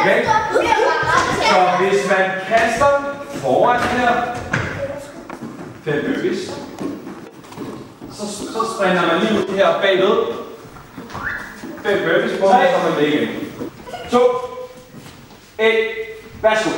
Okay? Så hvis man kaster foran her, fem lykkes, så, så springer man lige ud her bagved. Fem burpees, på, så er man med igen. To, et, værsgo.